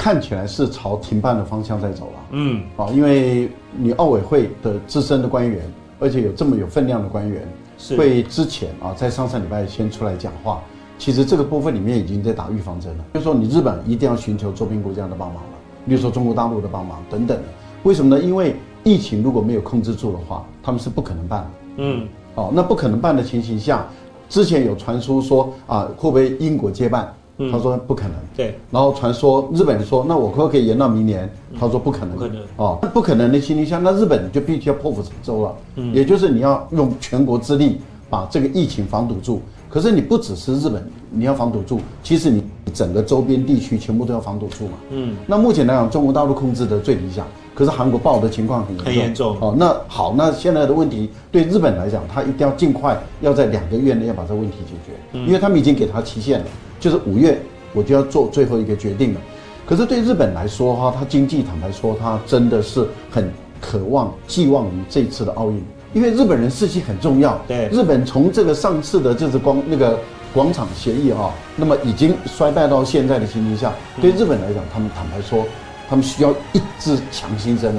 看起来是朝停办的方向在走了。嗯，啊，因为你奥委会的资深的官员，而且有这么有分量的官员，会之前啊，在上上礼拜先出来讲话。其实这个部分里面已经在打预防针了，就说你日本一定要寻求周边国家的帮忙了，比如说中国大陆的帮忙等等的。为什么呢？因为疫情如果没有控制住的话，他们是不可能办的。嗯，哦，那不可能办的情形下，之前有传出说啊，会不会英国接办？他说不可能。对。然后传说日本人说，那我可不可以延到明年？他说不可能。不可能。哦，不可能的情形下，那日本就必须要破釜沉舟了。嗯。也就是你要用全国之力把这个疫情防堵住。可是你不只是日本，你要防堵住，其实你整个周边地区全部都要防堵住嘛。嗯。那目前来讲，中国大陆控制的最理想。可是韩国爆的情况很严重，很严重哦。那好，那现在的问题对日本来讲，他一定要尽快要在两个月内要把这个问题解决，因为他们已经给他期限了，就是五月我就要做最后一个决定了。可是对日本来说哈，它经济坦白说，它真的是很渴望寄望于这次的奥运，因为日本人士气很重要。对，日本从这个上次的就是光那个广场协议哈，那么已经衰败到现在的情形下，对日本来讲，他们坦白说。他们需要一支强心针啊！